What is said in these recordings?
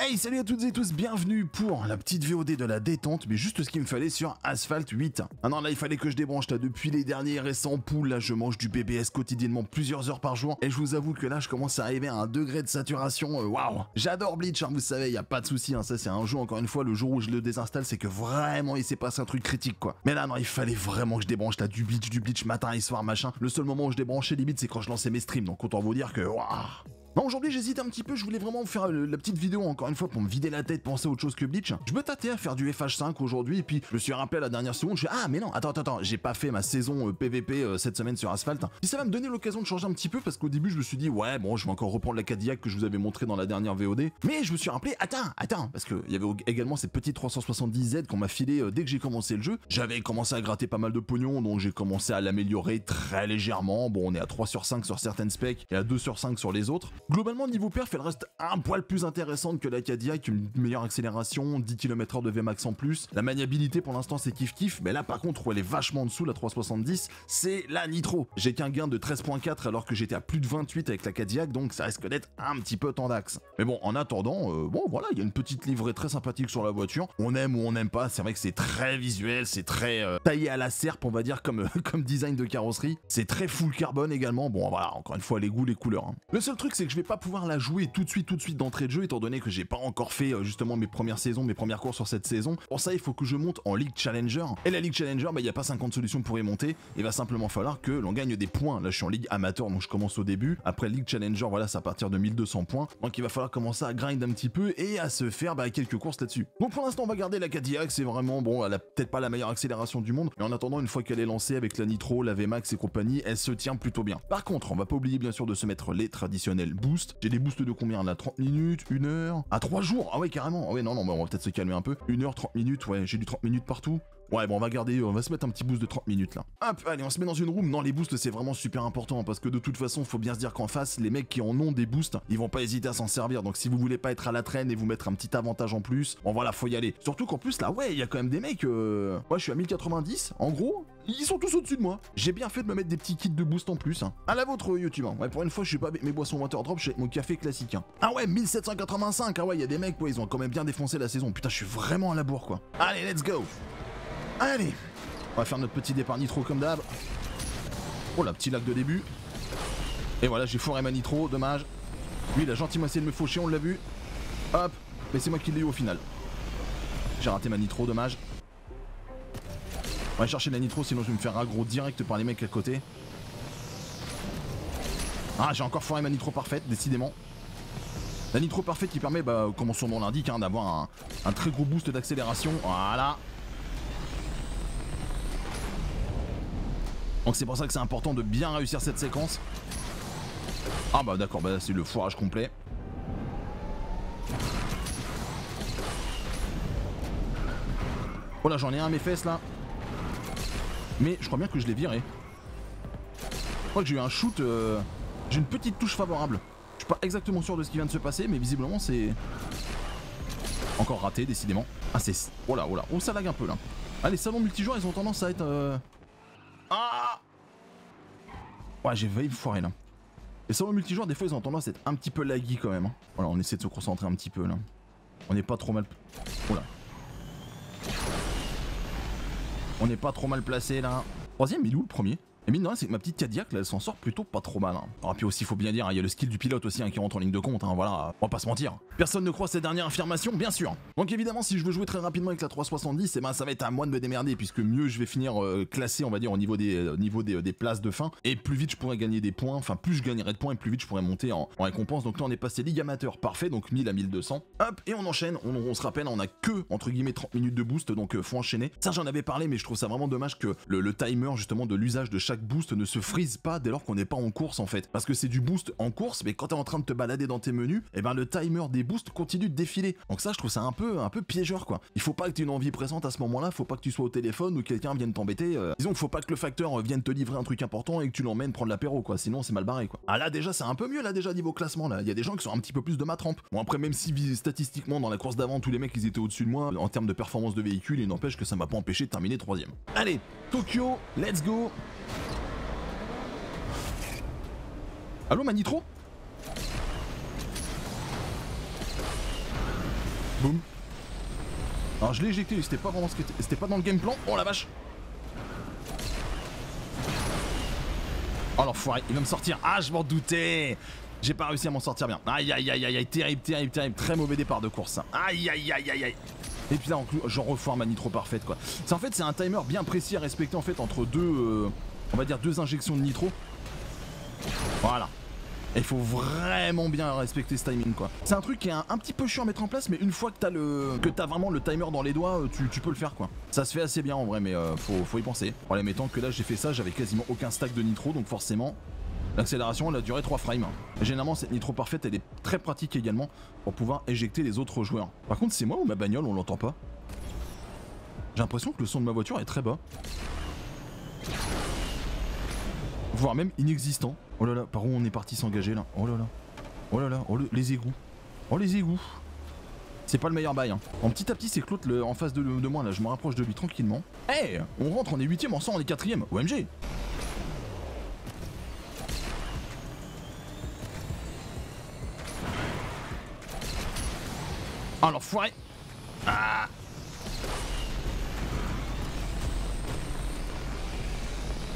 Hey, salut à toutes et tous, bienvenue pour la petite VOD de la détente, mais juste ce qu'il me fallait sur Asphalt 8. Ah non, là, il fallait que je débranche, là, depuis les derniers récents poules, là, je mange du BBS quotidiennement plusieurs heures par jour, et je vous avoue que là, je commence à arriver à un degré de saturation, euh, waouh J'adore Bleach, hein, vous savez, y a pas de souci, hein, ça c'est un jeu, encore une fois, le jour où je le désinstalle, c'est que vraiment, il s'est passé un truc critique, quoi. Mais là, non, il fallait vraiment que je débranche, là, du Bleach, du Bleach, matin et soir, machin. Le seul moment où je débranchais, limite, c'est quand je lançais mes streams, donc autant vous dire que, waouh non, aujourd'hui j'hésite un petit peu, je voulais vraiment faire euh, la petite vidéo encore une fois pour me vider la tête, penser à autre chose que Bleach. Je me tâtais à faire du FH5 aujourd'hui et puis je me suis rappelé à la dernière seconde, je suis ah mais non, attends, attends, attends, j'ai pas fait ma saison PVP euh, euh, cette semaine sur Asphalt. Puis ça va me donner l'occasion de changer un petit peu parce qu'au début je me suis dit ouais bon je vais encore reprendre la Cadillac que je vous avais montré dans la dernière VOD. Mais je me suis rappelé, attends, attends, parce qu'il y avait également cette petite 370Z qu'on m'a filé dès que j'ai commencé le jeu. J'avais commencé à gratter pas mal de pognon donc j'ai commencé à l'améliorer très légèrement. Bon on est à 3 sur 5 sur certaines specs et à 2 sur 5 sur les autres. Globalement niveau perf elle reste un poil plus intéressante que la Cadillac, une meilleure accélération, 10 km/h de Vmax en plus. La maniabilité pour l'instant c'est kiff kiff, mais là par contre où elle est vachement en dessous, la 370, c'est la Nitro. J'ai qu'un gain de 13.4 alors que j'étais à plus de 28 avec la Cadillac, donc ça risque d'être un petit peu tendax. Mais bon, en attendant, euh, bon voilà, il y a une petite livrée très sympathique sur la voiture. On aime ou on n'aime pas, c'est vrai que c'est très visuel, c'est très euh, taillé à la serpe, on va dire, comme, design de carrosserie. C'est très full carbone également. Bon voilà, encore une fois, les goûts, les couleurs. Hein. Le seul truc, c'est que je vais pas pouvoir la jouer tout de suite, tout de suite d'entrée de jeu, étant donné que j'ai pas encore fait euh, justement mes premières saisons, mes premières courses sur cette saison. Pour ça, il faut que je monte en League Challenger. Et la League Challenger, bah, il n'y a pas 50 solutions pour y monter. Il va simplement falloir que l'on gagne des points. Là, je suis en Ligue Amateur, donc je commence au début. Après League Challenger, voilà, c'est à partir de 1200 points. Donc il va falloir commencer à grind un petit peu et à se faire bah, quelques courses là-dessus. Donc pour l'instant, on va garder la Cadillac. C'est vraiment, bon, elle a peut-être pas la meilleure accélération du monde. Mais en attendant, une fois qu'elle est lancée avec la Nitro, la VMAX et compagnie, elle se tient plutôt bien. Par contre, on va pas oublier bien sûr de se mettre les traditionnels boosts. J'ai des boosts de combien là? 30 minutes, 1 heure? À 3 jours? Ah ouais, carrément. Ah ouais, non, non, on va peut-être se calmer un peu. 1 heure, 30 minutes, ouais, j'ai du 30 minutes partout. Ouais, bon, on va garder, on va se mettre un petit boost de 30 minutes là. Hop, allez, on se met dans une room. Non, les boosts, c'est vraiment super important parce que de toute façon, faut bien se dire qu'en face, les mecs qui en ont des boosts, ils vont pas hésiter à s'en servir. Donc, si vous voulez pas être à la traîne et vous mettre un petit avantage en plus, bon, voilà, faut y aller. Surtout qu'en plus, là, ouais, il y a quand même des mecs. Euh... Moi, je suis à 1090. En gros, ils sont tous au-dessus de moi. J'ai bien fait de me mettre des petits kits de boost en plus. Hein. À la vôtre, YouTube. Hein. Ouais, pour une fois, je suis pas avec mes boissons water drop, je mon café classique. Hein. Ah ouais, 1785. Ah ouais, il y a des mecs, ouais, ils ont quand même bien défoncé la saison. Putain, je suis vraiment à la bourre, quoi. Allez, let's go. Allez. On va faire notre petit départ nitro comme d'hab. Oh la petit lac de début. Et voilà, j'ai foiré ma nitro, dommage. Lui, il a gentiment essayé de me faucher, on l'a vu. Hop, mais c'est moi qui l'ai eu au final. J'ai raté ma nitro, dommage. On va chercher la nitro, sinon je vais me faire aggro direct par les mecs à côté. Ah, j'ai encore foiré ma nitro parfaite, décidément. La nitro parfaite qui permet, bah, comme son nom l'indique, hein, d'avoir un très gros boost d'accélération. Voilà. Donc c'est pour ça que c'est important de bien réussir cette séquence. Ah bah d'accord, bah c'est le foirage complet. Oh là j'en ai un à mes fesses là. Mais je crois bien que je l'ai viré. Je crois que j'ai eu un shoot. Euh, j'ai une petite touche favorable. Je suis pas exactement sûr de ce qui vient de se passer, mais visiblement c'est. Encore raté, décidément. Ah c'est. Oh là, oh là. Oh ça lag un peu là. Ah les salons multijoueurs ils ont tendance à être. Euh, Ouais, j'ai failli foirer là. Les salons multijoueurs, des fois, ils ont tendance à être un petit peu laggy quand même. Hein. Voilà, on essaie de se concentrer un petit peu là. On n'est pas trop mal... Là. On n'est pas trop mal placé là. Troisième, il est où le premier? Et mine de rien, c'est que ma petite Cadillac, là, elle s'en sort plutôt pas trop mal. Hein. Ah, puis aussi, faut bien dire, hein, il y a le skill du pilote aussi hein, qui rentre en ligne de compte, hein, voilà, on va pas se mentir. Personne ne croit cette dernière affirmation, bien sûr. Donc évidemment, si je veux jouer très rapidement avec la 370, eh ben, ça va être à moi de me démerder, puisque mieux je vais finir euh, classé, on va dire, au niveau des, euh, des, places de fin, et plus vite je pourrais gagner des points, enfin plus je gagnerai de points, et plus vite je pourrais monter en, récompense. Donc là, on est passé Ligue Amateur, parfait, donc 1000 à 1200. Hop, et on enchaîne, on, se rappelle, on a que, entre guillemets, 30 minutes de boost, donc euh, faut enchaîner. Ça, j'en avais parlé, mais je trouve ça vraiment dommage que le, le timer, justement, de l'usage de chaque boost ne se pas dès lors qu'on n'est pas en course en fait. Parce que c'est du boost en course, mais quand t'es en train de te balader dans tes menus, et eh ben le timer des boosts continue de défiler. Donc ça, je trouve ça un peu, un peu piégeur quoi. Il faut pas que tu aies une envie présente à ce moment-là, faut pas que tu sois au téléphone ou quelqu'un vienne t'embêter. Euh. Disons qu'il faut pas que le facteur vienne te livrer un truc important et que tu l'emmènes prendre l'apéro quoi, sinon c'est mal barré quoi. Ah là déjà, c'est un peu mieux là déjà niveau classement là. Il y a des gens qui sont un petit peu plus de ma trempe. Bon après, même si statistiquement dans la course d'avant, tous les mecs ils étaient au-dessus de moi en termes de performance de véhicule, il n'empêche que ça m'a pas empêché de terminer troisième. Allez, Tokyo, let's go Allô, Manitro Boum. Alors je l'ai éjecté, c'était pas vraiment ce que c'était pas dans le game plan. Oh la vache Oh l'enfoiré, il va me sortir. Ah je m'en doutais J'ai pas réussi à m'en sortir bien. Aïe aïe aïe aïe aïe, terrible, terrible, terrible. Très mauvais départ de course. Aïe aïe aïe aïe aïe. Et puis là, j'en refoire ma nitro parfaite quoi. C'est en fait c'est un timer bien précis à respecter en fait entre deux, euh, on va dire deux injections de nitro. Voilà. Il faut vraiment bien respecter ce timing quoi. C'est un truc qui est un, petit peu chiant à mettre en place, mais une fois que t'as le que as vraiment le timer dans les doigts, euh, tu, peux le faire quoi. Ça se fait assez bien en vrai, mais euh, faut, y penser. Problème étant que là j'ai fait ça, j'avais quasiment aucun stack de nitro, donc forcément l'accélération elle a duré 3 frames. généralement cette nitro parfaite elle est très pratique également pour pouvoir éjecter les autres joueurs. Par contre c'est moi ou ma bagnole on l'entend pas? J'ai l'impression que le son de ma voiture est très bas. Voire même inexistant. Oh là là, par où on est parti s'engager là Oh là là. Oh là là, oh les égouts. Oh les égouts. C'est pas le meilleur bail. Hein. En petit à petit, c'est Claude en face de, moi là. Je me rapproche de lui tranquillement. Eh On rentre, on est 8ème, on sort, on est 4ème. OMG Alors, foiré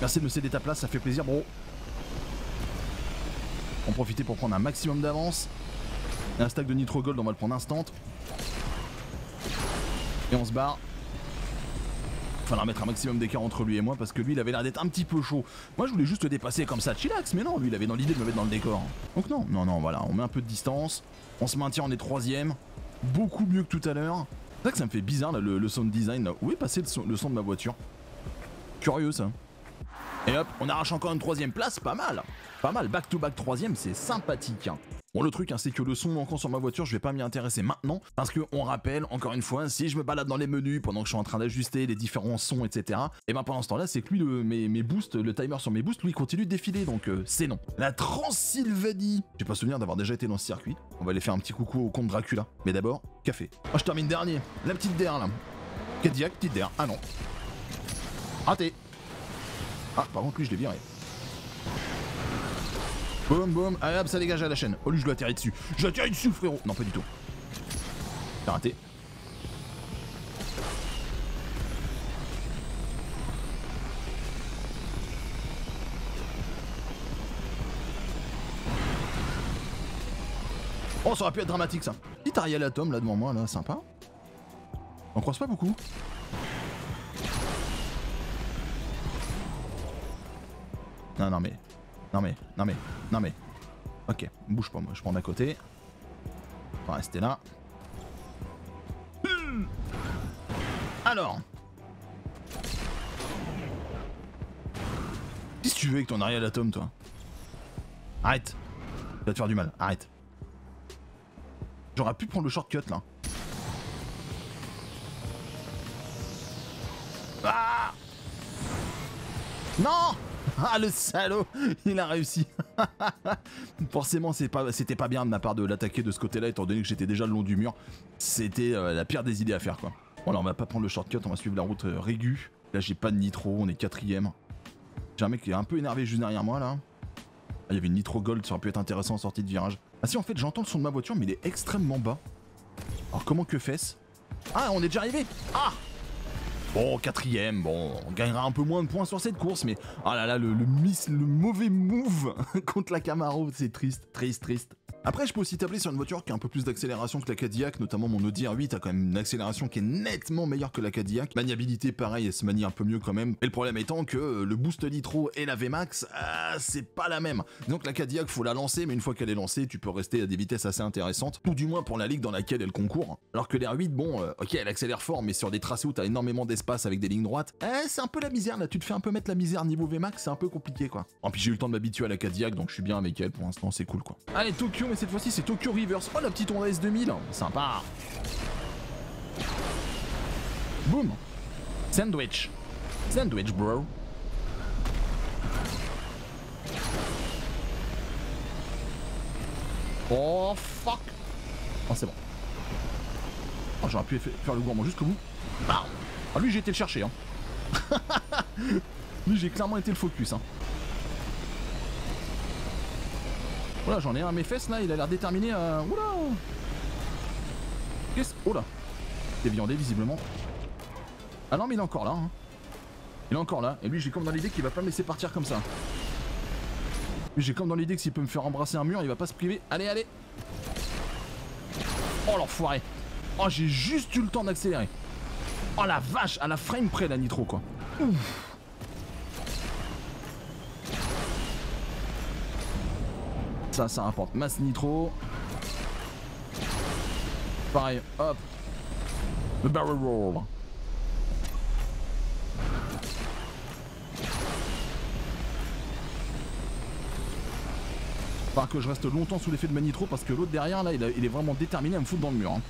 Merci de me céder ta place, ça fait plaisir, bro. En profiter pour prendre un maximum d'avance. Un stack de Nitro Gold, on va le prendre instant. Et on se barre. Faudra mettre un maximum d'écart entre lui et moi parce que lui il avait l'air d'être un petit peu chaud. Moi je voulais juste le dépasser comme ça, chillax, mais non, lui il avait dans l'idée de me mettre dans le décor. Donc non, non, non, voilà, on met un peu de distance. On se maintient, on est troisième. Beaucoup mieux que tout à l'heure. C'est vrai que ça me fait bizarre là, le, sound design. Où est passé le son de ma voiture? Curieux ça. Et hop, on arrache encore une troisième place, pas mal. Pas mal, back to back troisième, c'est sympathique. Bon le truc hein, c'est que le son manquant sur ma voiture je vais pas m'y intéresser maintenant parce que on rappelle encore une fois si je me balade dans les menus pendant que je suis en train d'ajuster les différents sons etc et ben pendant ce temps là c'est que lui le, mes, le timer sur mes boosts lui continue de défiler donc euh, c'est non. La Transylvanie J'ai pas souvenir d'avoir déjà été dans ce circuit on va aller faire un petit coucou au comte Dracula mais d'abord café. Oh je termine dernier la petite der là Cadillac petite der ah non raté ah, par contre, lui, je l'ai viré. Boum, boum. Allez, hop, ça dégage à la chaîne. Oh, lui, je dois atterrir dessus. Je dois dessus, frérot. Non, pas du tout. T'as raté. Oh, ça aurait pu être dramatique, ça. Petit Ariel Atom, là, devant moi, là, sympa. On croise pas beaucoup. Non, non, mais. Non, mais. Non, mais. Non, mais. Ok, bouge pas, moi. Je prends d'à côté. On va rester là. Hmm. Alors. Qu'est-ce que tu veux avec ton arrière d'atome, toi? Arrête. Tu vas te faire du mal. Arrête. J'aurais pu prendre le shortcut, là. Ah Non ah le salaud Il a réussi Forcément c'était pas, bien de ma part de l'attaquer de ce côté là étant donné que j'étais déjà le long du mur. C'était euh, la pire des idées à faire quoi. Bon alors on va pas prendre le shortcut, on va suivre la route euh. Là j'ai pas de nitro, on est quatrième. J'ai un mec qui est un peu énervé juste derrière moi là. Ah, il y avait une nitro gold, ça aurait pu être intéressant en sortie de virage. Ah si en fait j'entends le son de ma voiture mais il est extrêmement bas. Alors comment que fait-ce Ah on est déjà arrivé Ah Bon, quatrième, bon, on gagnera un peu moins de points sur cette course, mais oh là là, le, le, miss, le mauvais move contre la Camaro, c'est triste, triste, triste. Après, je peux aussi tabler sur une voiture qui a un peu plus d'accélération que la Cadillac, notamment mon Audi R8 a quand même une accélération qui est nettement meilleure que la Cadillac. Maniabilité, pareil, elle se manie un peu mieux quand même. Et le problème étant que euh, le boost nitro et la VMAX, ah, c'est pas la même. Donc la Cadillac, faut la lancer, mais une fois qu'elle est lancée, tu peux rester à des vitesses assez intéressantes, tout du moins pour la ligue dans laquelle elle concourt. Alors que l'R8, bon, euh, ok, elle accélère fort, mais sur des tracés où t'as énormément d'espace avec des lignes droites, eh, c'est un peu la misère là, tu te fais un peu mettre la misère niveau VMAX, c'est un peu compliqué quoi. En plus j'ai eu le temps de m'habituer à la Cadillac, donc je suis bien avec elle pour l'instant, c'est cool quoi. Allez, Tokyo, mais cette fois-ci c'est Tokyo reverse. Oh la petite Honda S2000, sympa. Boum. Sandwich. Sandwich, bro. Oh fuck. Oh c'est bon. Oh j'aurais pu faire le gourmand jusqu'au bout. Ah lui j'ai été le chercher hein. lui j'ai clairement été le focus hein. Voilà, j'en ai un à mes fesses là, il a l'air déterminé. Oula Qu'est-ce Oh là Il est viandé visiblement. Ah non mais il est encore là. Hein. Il est encore là. Et lui j'ai comme dans l'idée qu'il va pas me laisser partir comme ça. J'ai comme dans l'idée que s'il peut me faire embrasser un mur, il va pas se priver. Allez, allez Oh l'enfoiré Oh j'ai juste eu le temps d'accélérer. Oh la vache, à la frame près la nitro quoi. Ça, ça rapporte masse nitro. Pareil, hop. Le barrel roll. Pas que je reste longtemps sous l'effet de ma nitro parce que l'autre derrière là il, est vraiment déterminé à me foutre dans le mur. Hein.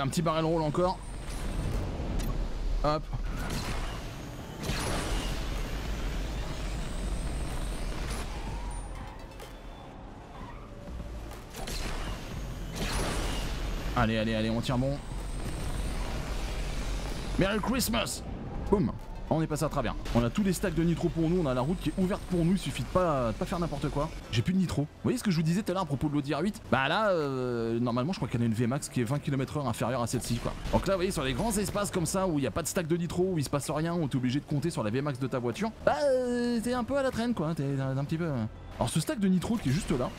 Un petit barrel roll encore. Hop. Allez, allez, allez, on tient bon. Merry Christmas on est passé à travers. On a tous les stacks de nitro pour nous, on a la route qui est ouverte pour nous, il suffit de pas, pas faire n'importe quoi. J'ai plus de nitro. Vous voyez ce que je vous disais tout à l'heure à propos de l'Audi R8 Bah là, euh, normalement je crois qu'elle a une VMAX qui est 20 km/h inférieure à celle-ci quoi. Donc là vous voyez sur les grands espaces comme ça où il n'y a pas de stack de nitro, où il se passe rien, où tu es obligé de compter sur la VMAX de ta voiture, bah euh, t'es un peu à la traîne quoi, t'es un petit peu... Euh. Alors ce stack de nitro qui est juste là,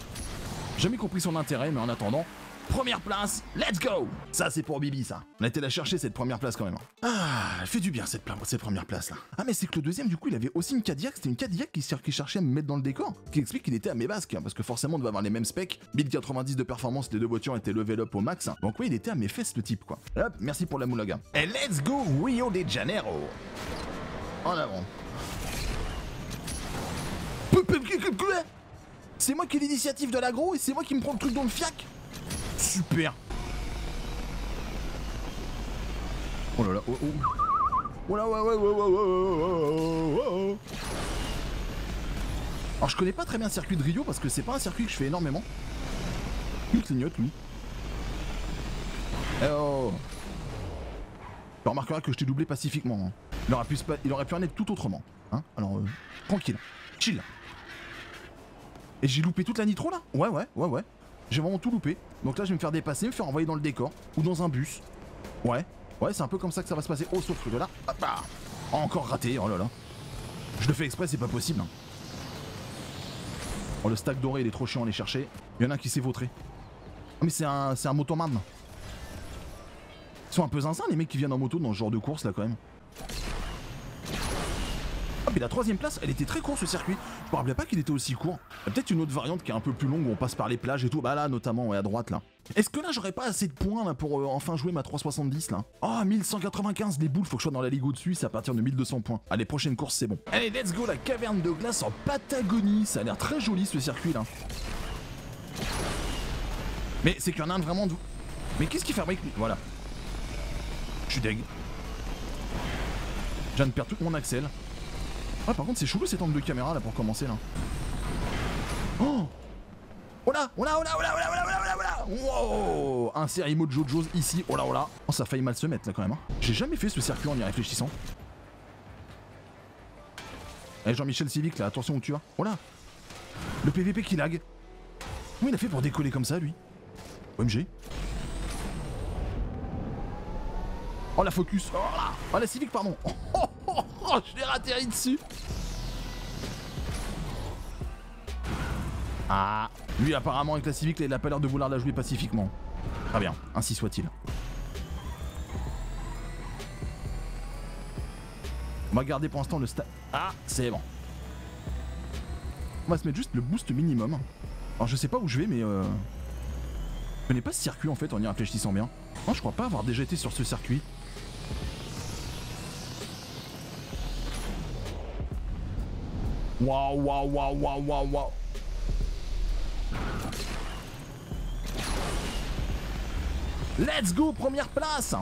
jamais compris son intérêt mais en attendant, Première place, let's go Ça c'est pour Bibi ça. On a été la chercher cette première place quand même. Ah, elle fait du bien cette, cette première place là. Ah mais c'est que le deuxième du coup il avait aussi une Cadillac, c'était une Cadillac qui, qui, cherchait à me mettre dans le décor, qui explique qu'il était à mes basques, hein, parce que forcément on devait avoir les mêmes specs, 1090 de performance, les deux voitures étaient level up au max, donc oui il était à mes fesses le type quoi. Hop, merci pour la moulaga. Et let's go Rio de Janeiro En avant. C'est moi qui ai l'initiative de l'agro et c'est moi qui me prends le truc dans le fiac Super Oh là là, oh, oh. Oh là, ouais, ouais, ouais, Alors je connais pas très bien le circuit de Rio parce que c'est pas un circuit que je fais énormément. Il clignote lui. Eh oh Tu remarqueras que je t'ai doublé pacifiquement. Hein. Il, aurait pu, il aurait pu en être tout autrement. Hein Alors, euh, tranquille. Chill. Et j'ai loupé toute la nitro là? Ouais, ouais, ouais, ouais. J'ai vraiment tout loupé. Donc là, je vais me faire dépasser, me faire envoyer dans le décor. Ou dans un bus. Ouais. Ouais, c'est un peu comme ça que ça va se passer. Oh, sauf que là... Oh, encore raté, oh là là. Je le fais exprès, c'est pas possible. Hein. Oh, le stack doré, il est trop chiant à aller chercher. Il y en a un qui s'est vautré. Oh, mais c'est un, c'est un motoman. Ils sont un peu zinzins, les mecs qui viennent en moto dans ce genre de course, là, quand même. Ah mais la troisième place, elle était très courte ce circuit. Je me rappelais pas qu'il était aussi court. Peut-être une autre variante qui est un peu plus longue où on passe par les plages et tout. Bah là notamment, ouais, à droite là. Est-ce que là j'aurais pas assez de points là pour euh, enfin jouer ma 370 là? Oh 1195 les boules, faut que je sois dans la ligue au-dessus, c'est à partir de 1200 points. Allez, prochaine course, c'est bon. Allez, let's go la caverne de glace en Patagonie. Ça a l'air très joli ce circuit là. Mais c'est qu'il y en a un vraiment de... Mais qu'est-ce qu'il fabrique Voilà. Je suis deg. Je viens de perdre tout mon axel. Ouais, par contre, c'est chelou cet angle de caméra là pour commencer là. Oh Oh là Oh là Oh là Oh là Oh là Oh là Oh là, oh là Jojo's ici, oh là oh là Oh, ça a failli mal se mettre là quand même. Hein. J'ai jamais fait ce circuit en y réfléchissant. Eh Jean-Michel Civic là, attention où tu vas. Oh là Le PVP qui lag. Comment il a fait pour décoller comme ça lui? OMG. Oh la focus oh, oh la Civic pardon oh, oh je l'ai ratterri dessus Ah Lui apparemment avec la Civic il a pas l'air de vouloir la jouer pacifiquement. Très bien, ainsi soit-il. On va garder pour l'instant le sta... Ah, c'est bon. On va se mettre juste le boost minimum. Alors je sais pas où je vais mais euh... Je connais pas ce circuit en fait en y réfléchissant bien. Non je crois pas avoir déjà été sur ce circuit. Waouh, waouh, waouh, waouh, waouh, waouh. Let's go, première place.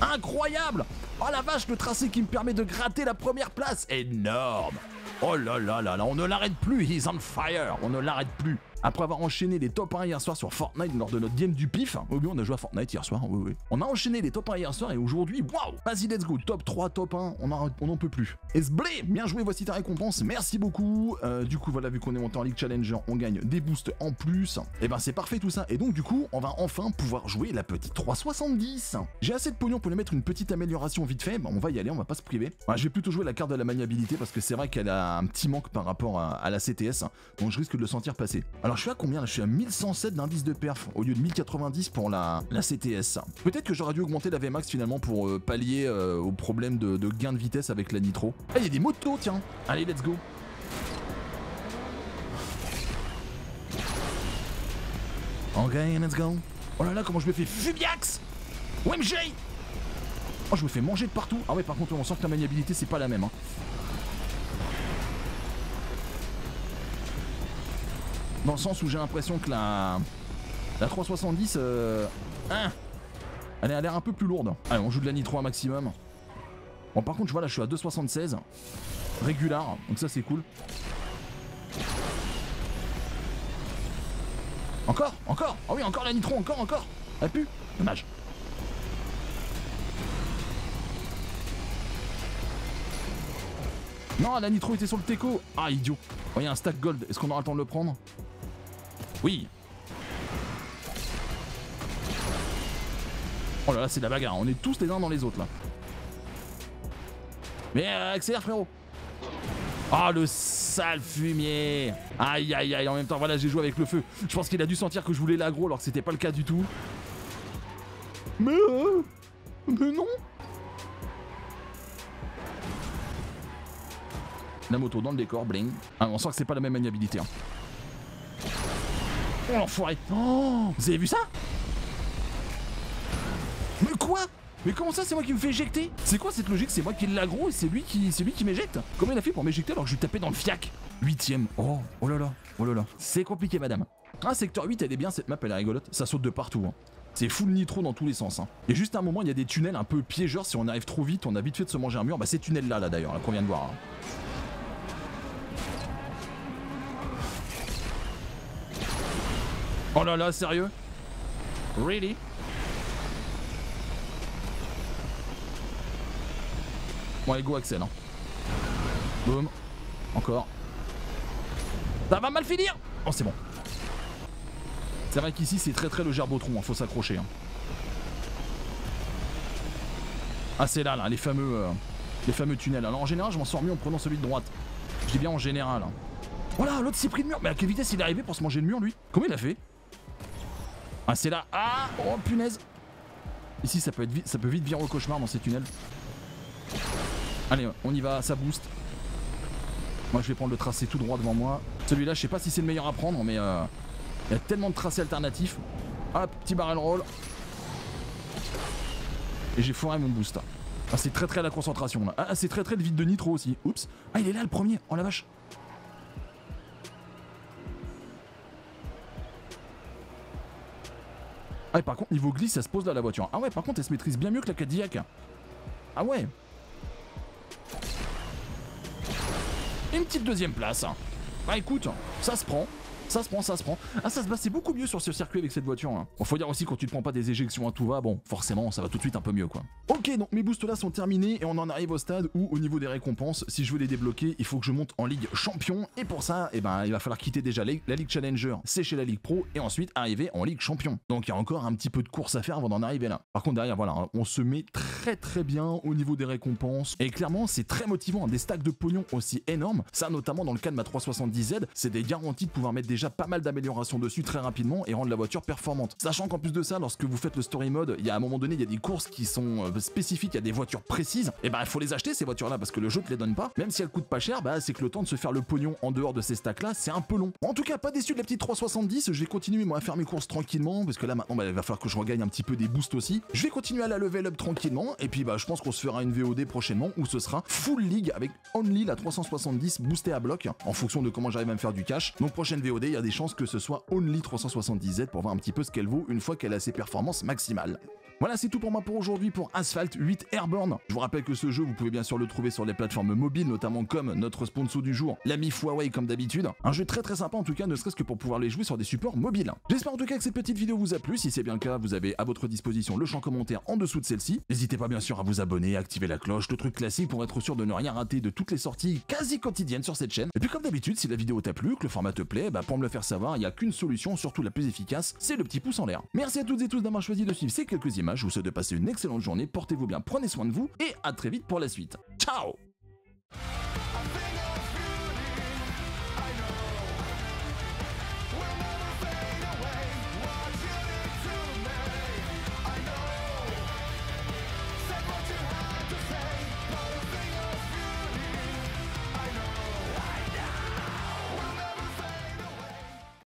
Incroyable. Oh la vache, le tracé qui me permet de gratter la première place Énorme. Oh là là là là, on ne l'arrête plus, he's on fire. On ne l'arrête plus Après avoir enchaîné les top 1 hier soir sur Fortnite lors de notre game du pif, oui, oui, on a joué à Fortnite hier soir, oui. On a enchaîné les top 1 hier soir et aujourd'hui, waouh Vas-y, let's go, top 3, top 1, on n'en on peut plus. Esblé, bien joué, voici ta récompense, merci beaucoup. Euh, du coup, voilà, vu qu'on est monté en League Challenger, on gagne des boosts en plus. Et ben, c'est parfait tout ça. Et donc, du coup, on va enfin pouvoir jouer la petite 370. J'ai assez de pognon pour lui mettre une petite amélioration vite fait. on va y aller, on va pas se priver. je vais plutôt jouer la carte de la maniabilité parce que c'est vrai qu'elle a un petit manque par rapport à, la CTS. Donc, je risque de le sentir passer. Je suis à combien Je suis à 1107 d'indice de perf au lieu de 1090 pour la, la CTS. Peut-être que j'aurais dû augmenter la VMAX finalement pour euh, pallier euh, au problème de, de, gain de vitesse avec la nitro. Ah, il y a des motos, tiens Allez, let's go Ok, let's go. Oh là là, comment je me fais Fubiax OMG Oh, je me fais manger de partout. Ah ouais, par contre, on sent que la maniabilité, c'est pas la même. Hein. Dans le sens où j'ai l'impression que la... La 370... Euh... Hein Elle a l'air un peu plus lourde. Allez, on joue de la nitro un maximum. Bon, par contre, je vois là, je suis à 2,76. Régular, donc ça, c'est cool. Encore Encore Oh oui, encore la nitro, encore, encore Elle pue Dommage. Non, la nitro était sur le teco Ah, idiot Oh, il y a un stack gold. Est-ce qu'on aura le temps de le prendre? Oui Oh là là, c'est de la bagarre. On est tous les uns dans les autres, là. Mais euh, accélère, frérot Oh le sale fumier Aïe aïe aïe en même temps voilà j'ai joué avec le feu. Je pense qu'il a dû sentir que je voulais l'agro alors que c'était pas le cas du tout. Mais euh, Mais non La moto dans le décor, bling. Ah, on sent que c'est pas la même maniabilité. Hein. Oh l'enfoiré Oh Vous avez vu ça? Mais quoi? Mais comment ça, c'est moi qui me fais éjecter? C'est quoi cette logique? C'est moi qui l'agro et c'est lui qui, c'est lui qui m'éjecte Comment il a fait pour m'éjecter alors que je lui tapais dans le fiac? Huitième. Oh, oh là là, oh là là. C'est compliqué, madame. Ah, secteur 8, elle est bien, cette map, elle est rigolote. Ça saute de partout. Hein. C'est full nitro dans tous les sens. Hein. Et juste à un moment, il y a des tunnels un peu piégeurs. Si on arrive trop vite, on a vite fait de se manger un mur. Bah, ces tunnels-là, là, d'ailleurs, là, qu'on vient de voir. Hein. Oh là là, sérieux? Really? Bon, allez, go Axel. Hein. Boum. Encore. Ça va mal finir? Oh, c'est bon. C'est vrai qu'ici, c'est très très le gerbotron. Hein. Faut s'accrocher. Hein. Ah, c'est là, là, les fameux, euh, les fameux tunnels. Alors, en général, je m'en sors mieux en prenant celui de droite. Je dis bien en général. Voilà, l'autre s'est pris le mur. Mais à quelle vitesse il est arrivé pour se manger le mur, lui? Comment il a fait? Ah, c'est là. Ah Oh, punaise Ici, ça peut, être vite, ça peut vite virer au cauchemar dans ces tunnels. Allez, on y va, ça booste. Moi, je vais prendre le tracé tout droit devant moi. Celui-là, je sais pas si c'est le meilleur à prendre, mais euh, il y a tellement de tracés alternatifs. Hop, petit barrel roll. Et j'ai foiré mon boost. Ah, c'est très très la concentration là. Ah, c'est très très le vide de nitro aussi. Oups. Ah, il est là le premier. Oh la vache. Ah, et par contre, niveau glisse, ça se pose là la voiture. Ah ouais, par contre, elle se maîtrise bien mieux que la Cadillac. Ah ouais. Une petite deuxième place. Bah écoute, ça se prend. Ça se prend, ça se prend. Ah, ça se passe beaucoup mieux sur ce circuit avec cette voiture. Hein. Faut dire aussi quand tu te prends pas des éjections à tout va, bon, forcément, ça va tout de suite un peu mieux, quoi. Ok, donc mes boosts là sont terminés et on en arrive au stade où, au niveau des récompenses, si je veux les débloquer, il faut que je monte en Ligue Champion. Et pour ça, eh ben, il va falloir quitter déjà la Ligue Challenger, c'est chez la Ligue Pro, et ensuite arriver en Ligue Champion. Donc il y a encore un petit peu de course à faire avant d'en arriver là. Par contre, derrière, voilà, hein, on se met très très bien au niveau des récompenses. Et clairement, c'est très motivant, des stacks de pognon aussi énormes. Ça, notamment dans le cas de ma 370Z, c'est des garanties de pouvoir mettre pas mal d'améliorations dessus très rapidement et rendre la voiture performante. Sachant qu'en plus de ça, lorsque vous faites le story mode, il y a à un moment donné, il y a des courses qui sont euh, spécifiques à des voitures précises, et ben il faut les acheter ces voitures là parce que le jeu te les donne pas. Même si elles coûtent pas cher, bah c'est que le temps de se faire le pognon en dehors de ces stacks là, c'est un peu long. En tout cas, pas déçu de la petite 370, je vais continuer moi à faire mes courses tranquillement parce que là maintenant bah, il va falloir que je regagne un petit peu des boosts aussi. Je vais continuer à la level up tranquillement et puis bah je pense qu'on se fera une VOD prochainement où ce sera full league avec only la 370 boostée à bloc en fonction de comment j'arrive à me faire du cash. Donc prochaine VOD, y a des chances que ce soit only 370Z pour voir un petit peu ce qu'elle vaut une fois qu'elle a ses performances maximales. Voilà, c'est tout pour moi pour aujourd'hui pour Asphalt 8 Airborne. Je vous rappelle que ce jeu, vous pouvez bien sûr le trouver sur les plateformes mobiles, notamment comme notre sponsor du jour, l'ami Huawei comme d'habitude. Un jeu très très sympa en tout cas, ne serait-ce que pour pouvoir les jouer sur des supports mobiles. J'espère en tout cas que cette petite vidéo vous a plu. Si c'est bien le cas, vous avez à votre disposition le champ commentaire en dessous de celle-ci. N'hésitez pas bien sûr à vous abonner, activer la cloche, le truc classique pour être sûr de ne rien rater de toutes les sorties quasi quotidiennes sur cette chaîne. Et puis comme d'habitude, si la vidéo t'a plu, que le format te plaît, bah pour me le faire savoir, il n'y a qu'une solution, surtout la plus efficace, c'est le petit pouce en l'air. Merci à toutes et tous d'avoir choisi de suivre ces quelques images. Je vous souhaite de passer une excellente journée. Portez-vous bien, prenez soin de vous et à très vite pour la suite. Ciao